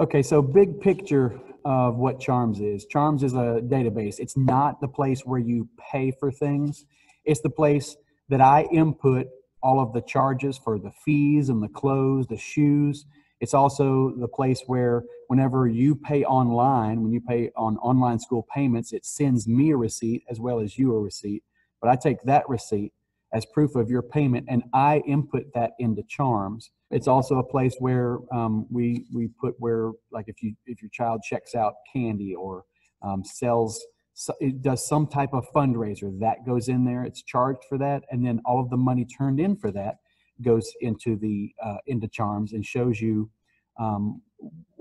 Okay, so big picture of what Charms is. Charms is a database. It's not the place where you pay for things. It's the place that I input all of the charges for the fees and the clothes, the shoes. It's also the place where whenever you pay online, when you pay on online school payments, it sends me a receipt as well as you a receipt. But I take that receipt as proof of your payment and I input that into Charms. It's also a place where um, we we put where like if you if your child checks out candy or um, sells so it does some type of fundraiser that goes in there it's charged for that and then all of the money turned in for that goes into the uh, into charms and shows you um,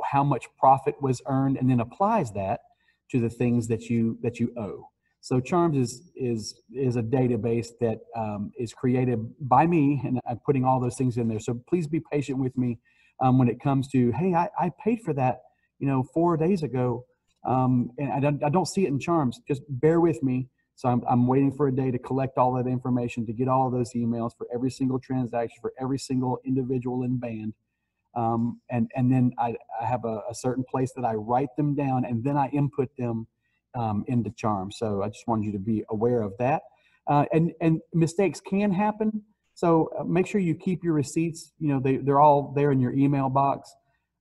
how much profit was earned and then applies that to the things that you that you owe so Charms is is is a database that um, is created by me, and I'm putting all those things in there. So please be patient with me um, when it comes to, hey, I, I paid for that, you know, four days ago, um, and I don't, I don't see it in Charms. Just bear with me. So I'm, I'm waiting for a day to collect all that information, to get all of those emails for every single transaction, for every single individual in band. Um, and, and then I, I have a, a certain place that I write them down and then I input them um, into charm. So I just wanted you to be aware of that. Uh, and and mistakes can happen. So uh, make sure you keep your receipts. You know they they're all there in your email box.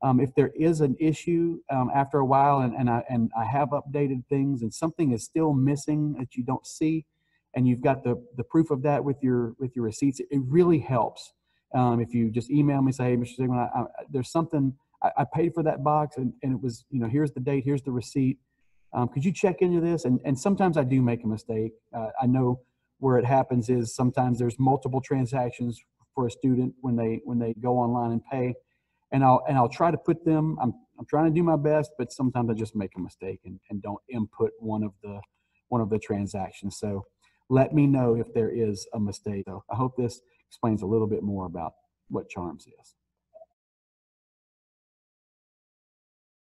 Um, if there is an issue um, after a while, and, and I and I have updated things, and something is still missing that you don't see, and you've got the the proof of that with your with your receipts, it, really helps. Um, if you just email me, say, hey, Mr. Sigmund, I, I, there's something I, I paid for that box, and, and it was, you know, here's the date, here's the receipt um, could you check into this? And, and sometimes I do make a mistake. Uh, I know where it happens is sometimes there's multiple transactions for a student when they when they go online and pay, and I'll and I'll try to put them. I'm I'm trying to do my best, but sometimes I just make a mistake and, and don't input one of the one of the transactions. So let me know if there is a mistake. So I hope this explains a little bit more about what Charms is.